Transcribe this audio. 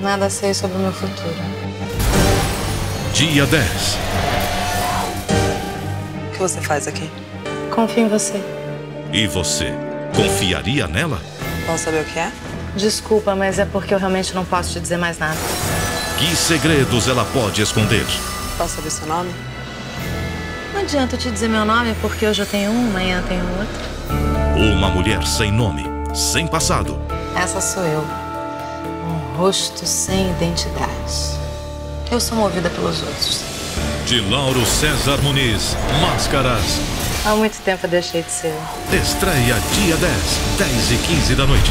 Nada sei sobre o meu futuro. Dia 10. O que você faz aqui? Confio em você. E você? Confiaria nela? Posso saber o que é? Desculpa, mas é porque eu realmente não posso te dizer mais nada. Que segredos ela pode esconder? Posso saber seu nome? Não adianta eu te dizer meu nome, porque hoje eu tenho um, amanhã eu tenho outro. Uma mulher sem nome, sem passado. Essa sou eu. Rosto sem identidade. Eu sou movida pelos outros. De Lauro César Muniz, Máscaras. Há muito tempo eu deixei de ser. Estreia dia 10, 10 e 15 da noite.